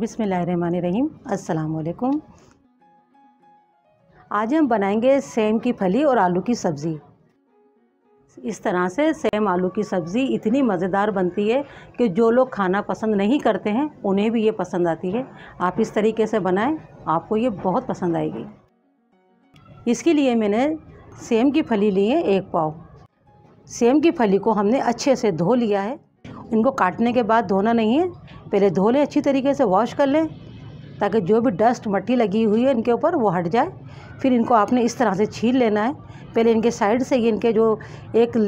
बिसमीम अस्सलाम आज हम बनाएँगे सेम की फली और आलू की सब्ज़ी। इस तरह से सेम आलू की सब्ज़ी इतनी मज़ेदार बनती है कि जो लोग खाना पसंद नहीं करते हैं, उन्हें भी ये पसंद आती है। आप इस तरीके से बनाएँ, आपको ये बहुत पसंद आएगी। इसके लिए मैंने सेम की फली ली है एक पाव। सेम की फली को हमने अच्छे से धो लिया है। इनको काटने के बाद धोना नहीं है। पहले धो लें, अच्छी तरीके से वॉश कर लें, ताकि जो भी डस्ट मट्टी लगी हुई है इनके ऊपर वो हट जाए। फिर इनको आपने इस तरह से छील लेना है। पहले इनके साइड से ये इनके जो एक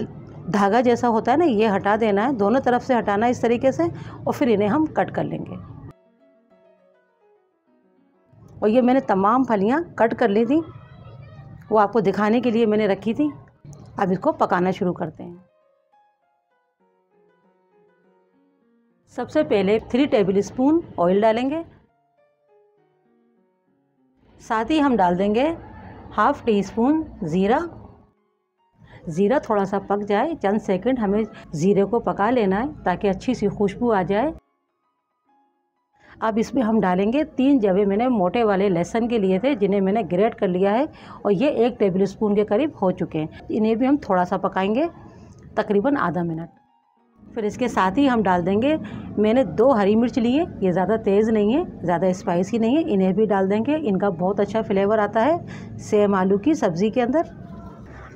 धागा जैसा होता है ना, ये हटा देना है। दोनों तरफ़ से हटाना है इस तरीके से, और फिर इन्हें हम कट कर लेंगे। और ये मैंने तमाम फलियाँ कट कर ली थी। वो आपको दिखाने के लिए मैंने रखी थी। अब इसको पकाना शुरू करते हैं। सबसे पहले थ्री टेबल स्पून ऑयल डालेंगे। साथ ही हम डाल देंगे हाफ़ टी स्पून ज़ीरा। ज़ीरा थोड़ा सा पक जाए, चंद सेकंड हमें ज़ीरे को पका लेना है ताकि अच्छी सी खुशबू आ जाए। अब इसमें हम डालेंगे तीन जवे मैंने मोटे वाले लहसुन के लिए थे, जिन्हें मैंने ग्रेट कर लिया है, और ये एक टेबल स्पून के करीब हो चुके हैं। इन्हें भी हम थोड़ा सा पकाएँगे, तकरीबन आधा मिनट। फिर इसके साथ ही हम डाल देंगे, मैंने दो हरी मिर्च लिए ये ज़्यादा तेज़ नहीं है, ज़्यादा स्पाइसी नहीं है, इन्हें भी डाल देंगे, इनका बहुत अच्छा फ्लेवर आता है, सेम आलू की सब्ज़ी के अंदर।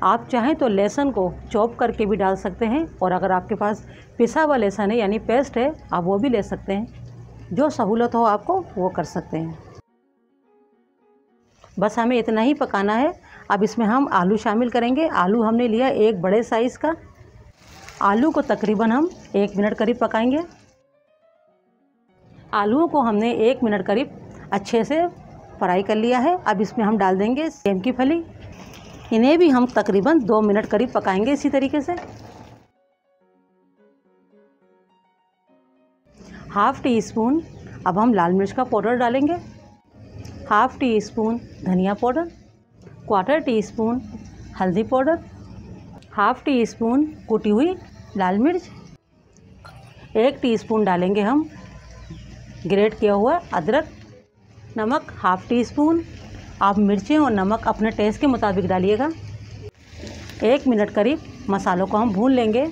आप चाहें तो लहसुन को चॉप करके भी डाल सकते हैं, और अगर आपके पास पिसा हुआ लहसुन है, यानी पेस्ट है, आप वो भी ले सकते हैं, जो सहूलत हो आपको, वो कर सकते हैं। बस हमें इतना ही पकाना है, अब इसमें हम आलू शामिल करेंगे, आलू हमने लिया एक बड़े साइज़ का आलू को तकरीबन हम एक मिनट करीब पकाएँगे। आलूओं को हमने एक मिनट करीब अच्छे से फ्राई कर लिया है। अब इसमें हम डाल देंगे सेम की फली। इन्हें भी हम तकरीबन दो मिनट करीब पकाएँगे इसी तरीके से। हाफ़ टी स्पून अब हम लाल मिर्च का पाउडर डालेंगे। हाफ़ टी स्पून धनिया पाउडर, क्वार्टर टी स्पून हल्दी पाउडर, हाफ़ टी स्पून कुटी हुई लाल मिर्च। एक टीस्पून डालेंगे हम। ग्रेट किया हुआ अदरक। नमक हाफ़ टी स्पून आप मिर्चें और नमक अपने टेस्ट के मुताबिक डालिएगा। एक मिनट करीब मसालों को हम भून लेंगे।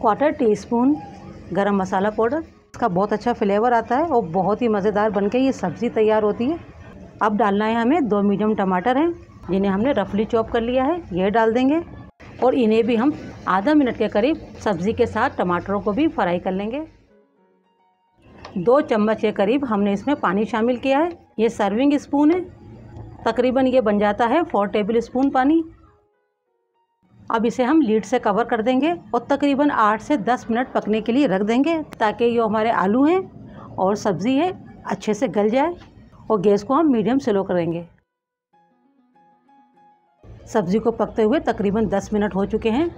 क्वार्टर टी स्पून गरम मसाला पाउडर। इसका बहुत अच्छा फ्लेवर आता है और बहुत ही मज़ेदार बनके ये सब्ज़ी तैयार होती है। अब डालना है हमें दो मीडियम टमाटर हैं। जिन्हें हमने रफली चॉप कर लिया है, ये डाल देंगे। और इन्हें भी हम आधा मिनट के करीब सब्ज़ी के साथ टमाटरों को भी फ्राई कर लेंगे। दो चम्मच के करीब हमने इसमें पानी शामिल किया है, ये सर्विंग स्पून है। तकरीबन ये बन जाता है फोर टेबल स्पून पानी। अब इसे हम लीड से कवर कर देंगे और तकरीबन आठ से दस मिनट पकने के लिए रख देंगे ताकि जो हमारे आलू हैं और सब्ज़ी है, अच्छे से गल जाए और गैस को हम मीडियम स्लो करेंगे। सब्ज़ी को पकते हुए तकरीबन 10 मिनट हो चुके हैं।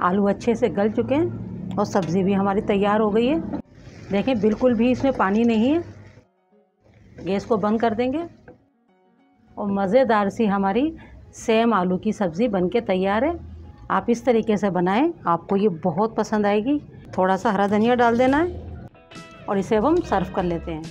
आलू अच्छे से गल चुके हैं और सब्ज़ी भी हमारी तैयार हो गई है। देखें, बिल्कुल भी इसमें पानी नहीं है। गैस को बंद कर देंगे और मज़ेदार सी हमारी सेम आलू की सब्ज़ी बनके तैयार है। आप इस तरीके से बनाएँ, आपको ये बहुत पसंद आएगी। थोड़ा सा हरा धनिया डाल देना है और इसे अब हम सर्व कर लेते हैं।